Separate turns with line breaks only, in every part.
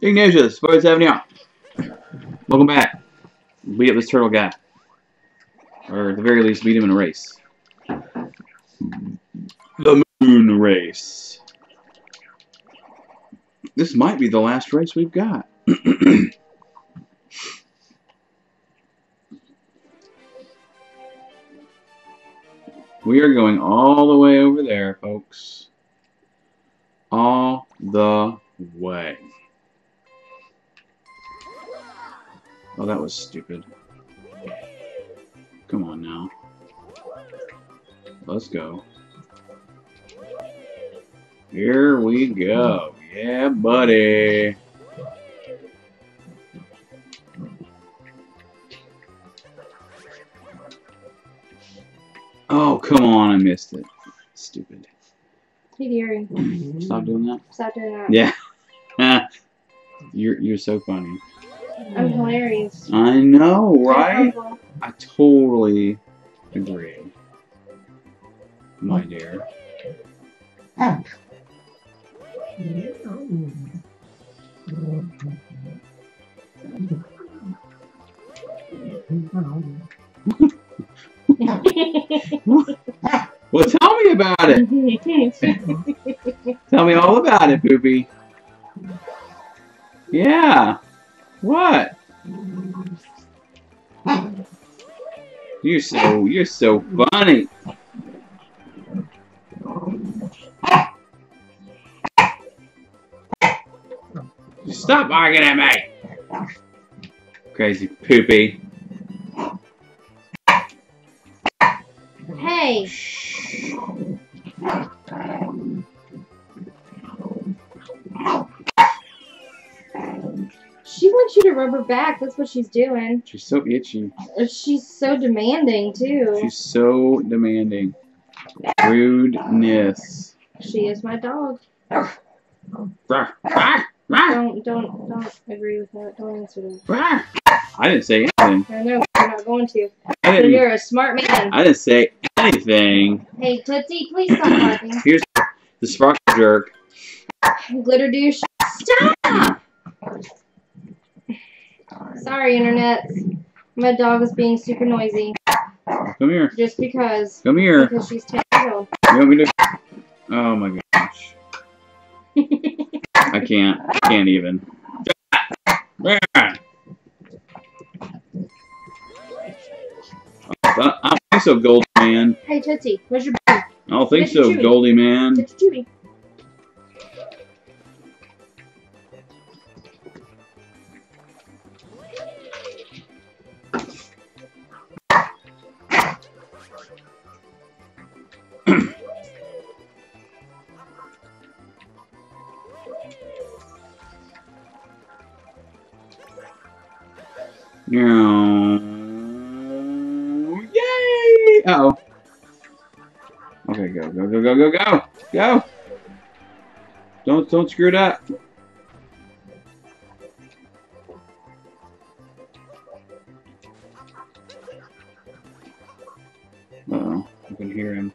Ignatius, Boys Avenue. Welcome back. Beat up this turtle guy. Or at the very least, beat him in a race. The moon race. This might be the last race we've got. we are going all the way over there, folks. All the way. Oh, that was stupid. Come on now. Let's go. Here we go. Yeah, buddy. Oh, come on. I missed it. Stupid.
Hey, dearie.
Stop doing that.
Stop doing that.
Yeah. you're you're so funny.
I'm hilarious.
I know, right? I totally agree. My dear. Well, about it. Tell me all about it, Poopy. Yeah. What? You're so you're so funny. Stop arguing at me. Crazy poopy.
hey, she wants you to rub her back. That's what she's doing.
She's so itchy.
She's so demanding too.
She's so demanding. Rudeness.
She is my dog. Don't don't don't agree with that. Don't answer that.
I didn't say anything.
I know not going to.
I didn't.
you're a smart man.
I didn't say anything.
Hey Tootsie, please stop barking.
Here's the sparkle jerk.
Glitter douche. Stop! Sorry, internet. My dog is being super noisy.
Come here.
Just because.
Come here.
Because she's 10 years old.
You want me to? Oh my gosh. I can't. I can't even. I don't think so, Goldie Man.
hey Tootsie, where's your bone?
I don't think so,
Chewy.
Goldie Man.
Your
go, go, go, go. Don't, don't screw it up. Uh oh, I can hear him.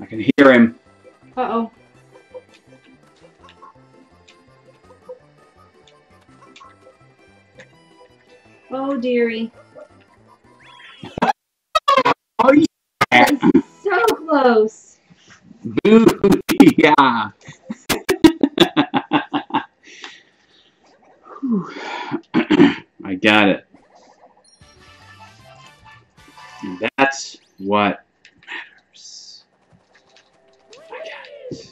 I can hear him.
Uh oh. Oh dearie.
Oh yeah.
That's so close.
Booyah! I got it. And that's what matters. I got it.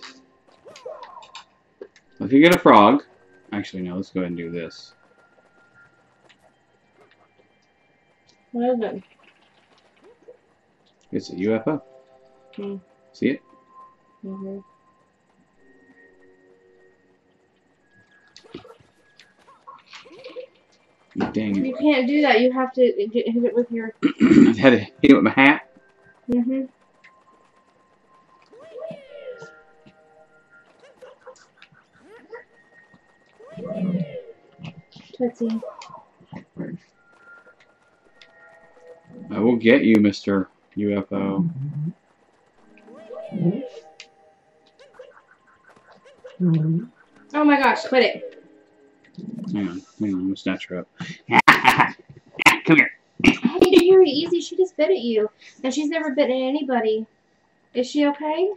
If you get a frog, actually no, let's go ahead and do this.
What is it?
It's a UFO.
Hmm.
See it?
Mm-hmm.
Dang it.
You can't do that. You have to hit hit it with your.
I had to hit it with my hat.
Mm-hmm. Tootsie.
I will get you, Mr. UFO.
Oh my gosh, quit it.
Hang on, hang on, I'm gonna snatch her up. Come here.
Hey, Yuri, easy. She just bit at you. And she's never bitten anybody. Is she okay?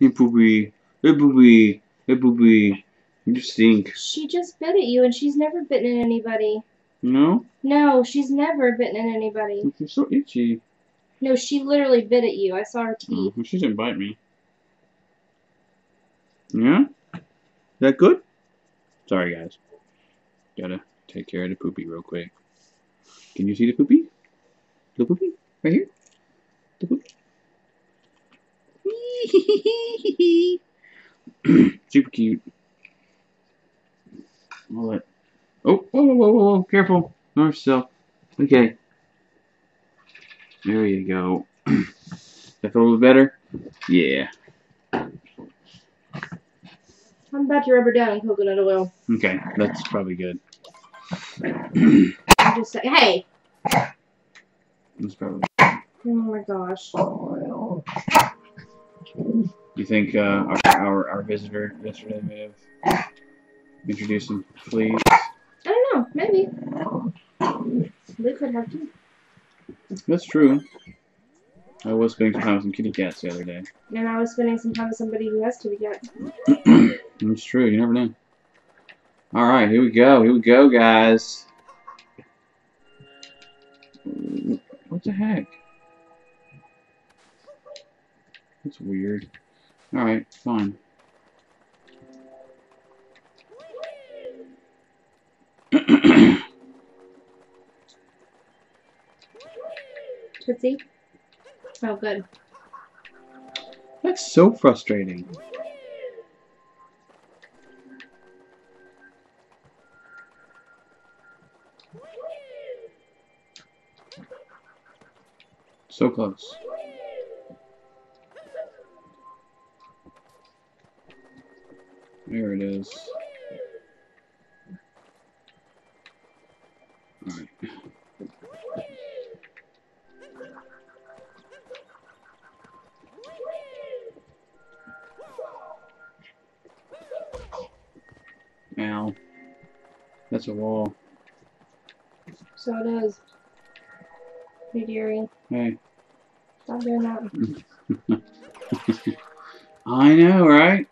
Hey, poopy. Hey, poopy. Hey, poopy. You stink.
She just bit at you and she's never bitten anybody.
No?
No, she's never bitten anybody.
You're so itchy.
No, she literally bit at you. I saw her
Oh,
teeth.
well, she didn't bite me. Yeah? That good? Sorry, guys. Gotta take care of the poopy real quick. Can you see the poopy? The poopy? Right here? The poopy? Super cute. I'll let... Oh, whoa, whoa, whoa, whoa, careful. North yourself. Okay. There you go. that feel a little better? Yeah.
I'm about to rub her down in coconut oil.
Okay, that's probably good.
I'm just saying. Hey!
That's probably.
Oh my gosh.
You think uh, our, our our visitor yesterday may have introduced some fleas?
I don't know. Maybe. We could have too.
That's true. I was spending some time with some kitty cats the other day.
And I was spending some time with somebody who has kitty cats.
That's true. You never know. All right, here we go. Here we go, guys. What the heck? That's weird. All right, fine.
Tootsie? Oh, good.
That's so frustrating. So close. There it is. Ow. That's a wall.
So it is. Hey, dearie.
Hey.
Stop doing that.
I know, right?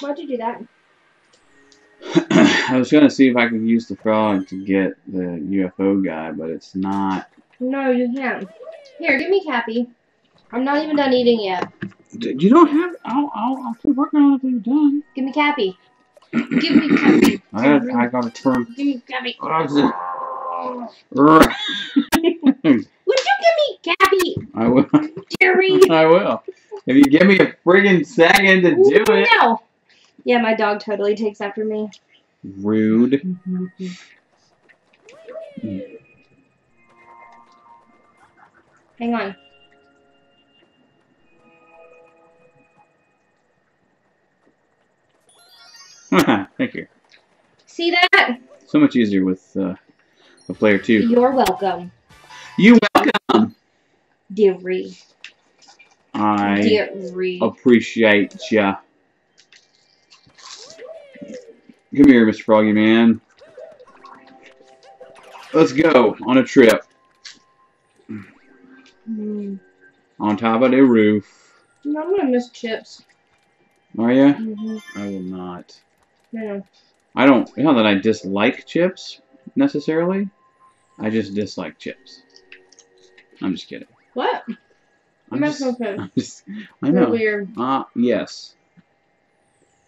Why'd you do that?
I was gonna see if I could use the frog to get the UFO guy, but it's not.
No, you can't. Here, give me Cappy. I'm not even done eating yet.
You don't have. I'll. I'll. I'll keep working on it until you're done.
Give me Cappy. Give me Cappy.
I got. I got to turn.
Give me Cappy. Would you give me Cappy, I
will.
Jerry.
I will. If you give me a friggin' second to do it.
No. Yeah, my dog totally takes after me.
Rude.
Hang on.
Thank you.
See that?
So much easier with uh, a player two.
You're welcome,
You welcome.
dearie.
I
Dearie.
appreciate ya. Come here, Mr. Froggy Man. Let's go on a trip
Mm.
on top of the roof.
No, I'm gonna miss chips.
Are you?
Mm-hmm.
I will not.
No.
I don't. It's not that I dislike chips necessarily. I just dislike chips. I'm just kidding.
What?
I'm just,
okay.
I'm just, I know.
weird.
Ah, yes.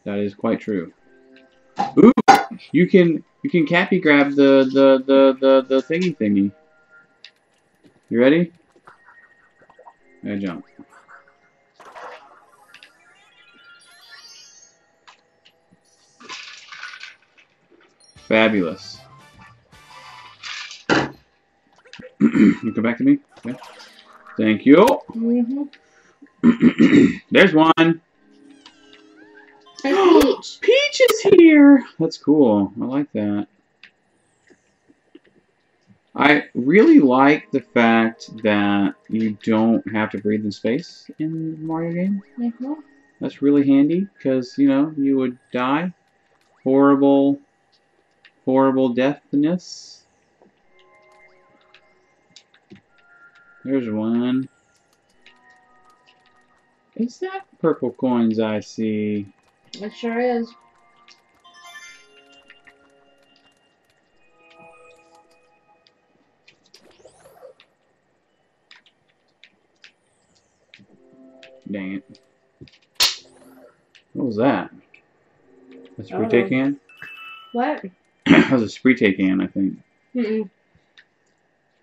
That is quite true. Ooh, you can you can cappy grab the the the the, the thingy thingy. You ready? I jump. Fabulous. you come back to me. Okay. Thank you.
Mm-hmm.
There's one.
And Peach.
Peach Peach is here! That's cool. I like that. I really like the fact that you don't have to breathe in space in the Mario game.
Mm-hmm.
That's really handy because, you know, you would die. Horrible, horrible deathness. There's one. Is that purple coins I see?
It sure is.
Dang it. What was that? A spree
Uh-oh.
take can?
What?
that was a spree take can, I think.
Mm-mm.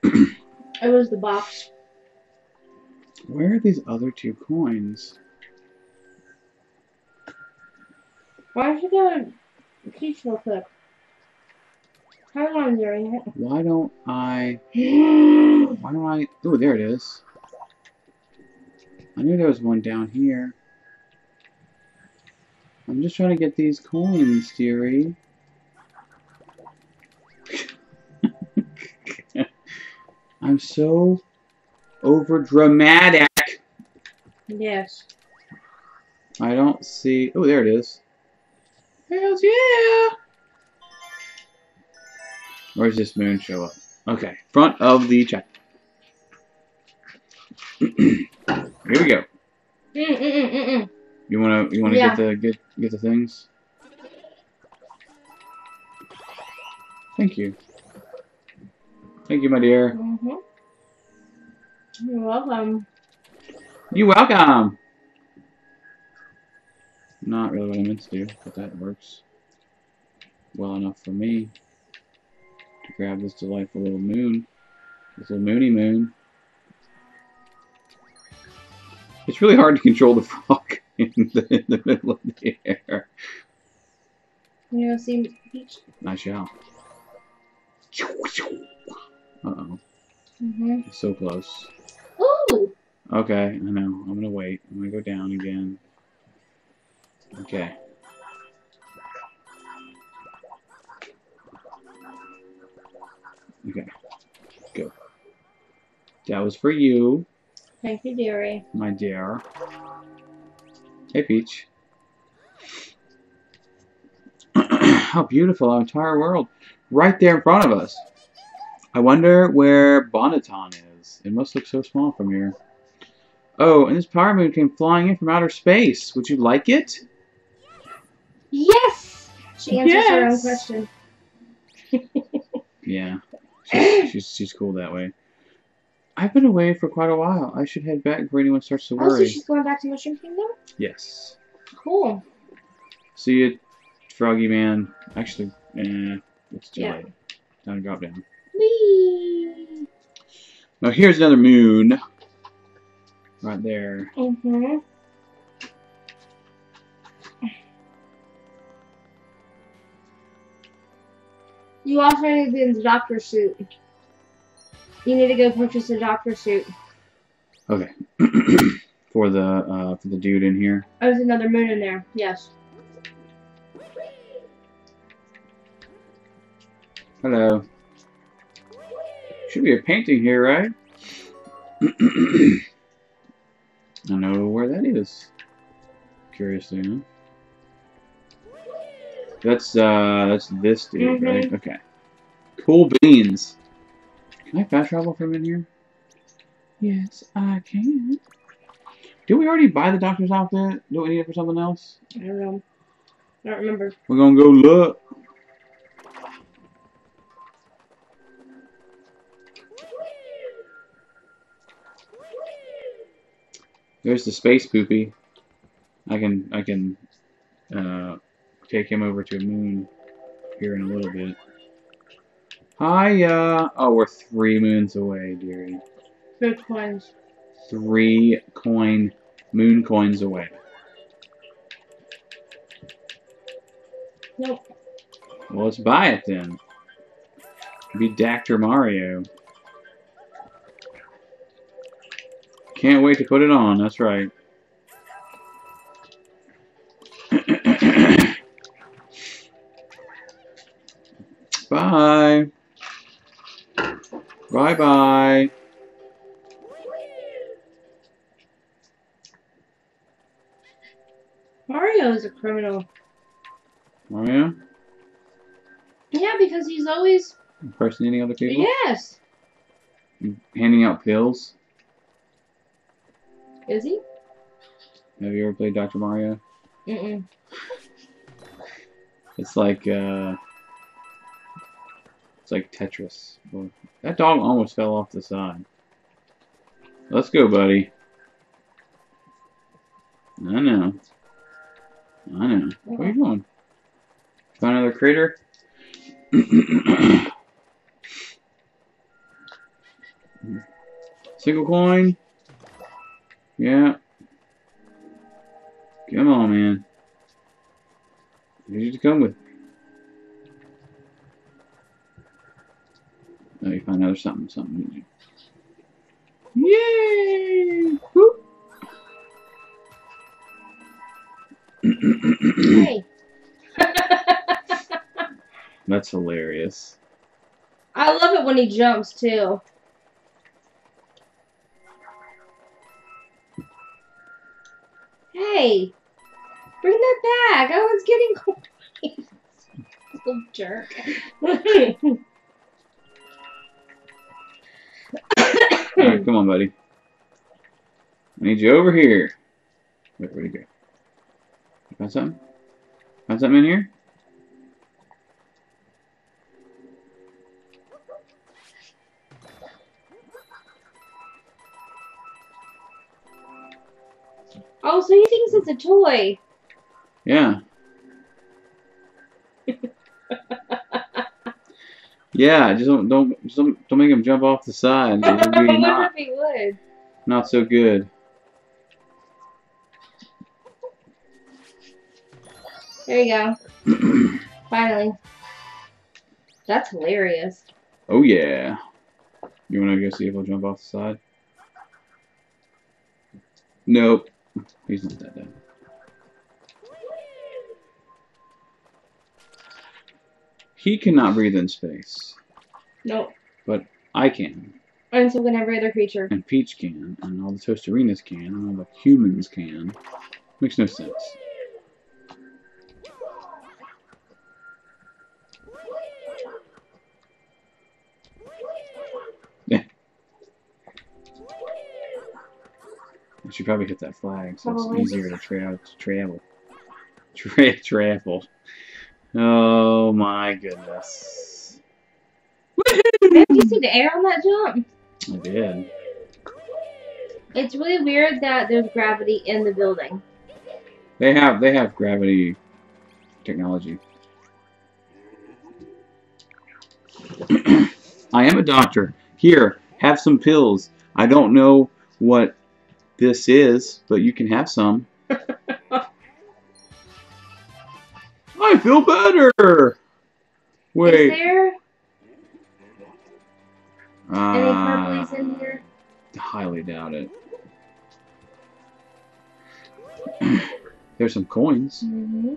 it was the box.
Where are these other two coins?
Why don't you go and teach real quick? How long during it?
Why don't I... Why don't I... Oh, there it is. I knew there was one down here. I'm just trying to get these coins, dearie. I'm so over dramatic.
Yes.
I don't see. Oh, there it is. Hells yeah! Where's this moon show up? Okay, front of the check. Here we go.
Mm-mm-mm-mm.
You wanna you wanna
Yeah.
get the get get the things? Thank you. Thank you, my dear.
Mm-hmm. You're welcome.
You're welcome. Not really what I meant to do, but that works well enough for me to grab this delightful little moon, this little moony moon. It's really hard to control the frog in the, in the middle of the air.
You know, see Peach?
I shall. Uh oh,
Mm-hmm.
so close.
Ooh!
Okay, I know. I'm gonna wait. I'm gonna go down again. Okay. Okay. Go. That was for you,
Thank you, dearie.
my dear. Hey, Peach. How beautiful our entire world. Right there in front of us. I wonder where Bonneton is. It must look so small from here. Oh, and this power moon came flying in from outer space. Would you like it?
Yes! She answers her own question.
Yeah. She's, she's, she's cool that way. I've been away for quite a while. I should head back before anyone starts to worry.
Oh, so
worry.
she's going back to Mushroom Kingdom?
Yes.
Cool.
See you, Froggy Man. Actually, eh, it's too
Yeah.
late. Time to drop down.
Whee!
Now here's another moon. Right there.
Mm-hmm. You also need to be in the doctor suit. You need to go purchase a doctor suit.
Okay. for the uh, for the dude in here.
Oh, there's another moon in there. Yes.
Hello. Should be a painting here, right? I know where that is. Curiously enough. That's uh that's this dude,
Mhm.
right? Okay. Cool beans. Can I fast travel from in here? Yes, I can. Did we already buy the doctor's outfit? Do we need it for something else?
I don't know. I don't remember.
We're gonna go look. There's the space poopy. I can I can uh, take him over to a moon here in a little bit. Hiya! Oh, we're three moons away, dearie.
Good coins.
Three coin moon coins away.
Nope.
Well, let's buy it then. Be Dr. Mario. Can't wait to put it on, that's right. Bye. Bye bye.
Mario is a criminal.
Oh yeah?
Yeah, because he's always
Impersonating other people?
yes.
Handing out pills?
Is he?
Have you ever played Dr. Mario?
Mm-mm.
It's like, uh... It's like Tetris. That dog almost fell off the side. Let's go, buddy. I know. I know. Where are you going? Find another crater? Single coin? Yeah. Come on, man. You need to come with Oh, you find another something, something? Yay!
Hey.
That's hilarious.
I love it when he jumps too. Hey, bring that back. I was getting cold. Little jerk.
Alright, come on, buddy. I need you over here. Wait, where'd he go? You Find something? Find something in here?
oh, so he thinks it's a toy.
Yeah. Yeah, just don't don't just don't, don't make him jump off the side.
I wonder
not
if he would.
not so good.
There you go. Finally. That's hilarious.
oh yeah. You wanna go see if he'll jump off the side? Nope. He's not that dumb. He cannot breathe in space.
Nope.
But I can.
And so can every other creature.
And Peach can. And all the Toasterinas can. And all the humans can. Makes no sense. Yeah. I should probably hit that flag so it's easier to, tra to travel. Tra travel. Oh Oh my goodness.
Did you see the air on that jump?
I did.
It's really weird that there's gravity in the building.
They have they have gravity technology. I am a doctor. Here, have some pills. I don't know what this is, but you can have some. I feel better.
Is
Wait.
there any
Uh,
purplies in here?
highly doubt it. There's some coins.
Mm-hmm.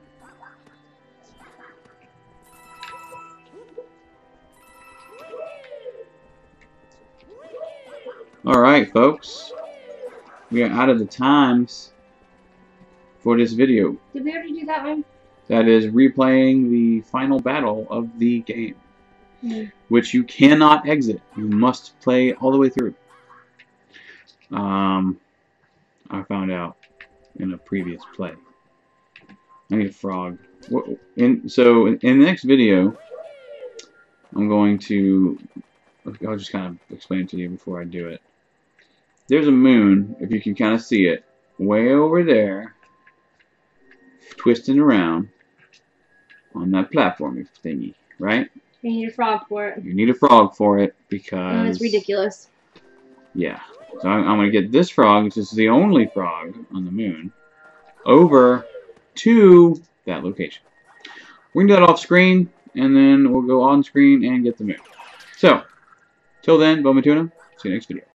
Alright, folks. We are out of the times for this video.
Did we already do that one?
That is replaying the final battle of the game,
Hmm.
which you cannot exit. You must play all the way through. Um, I found out in a previous play. I need a frog. In, so in, in the next video, I'm going to. I'll just kind of explain it to you before I do it. There's a moon, if you can kind of see it, way over there, twisting around on that platform thingy, right?
You need a frog for it.
You need a frog for it because
it's ridiculous.
Yeah. So I'm, I'm going to get this frog, which is the only frog on the moon, over to that location. We can do that off screen, and then we'll go on screen and get the moon. So, till then, Bomatuna, see you next video.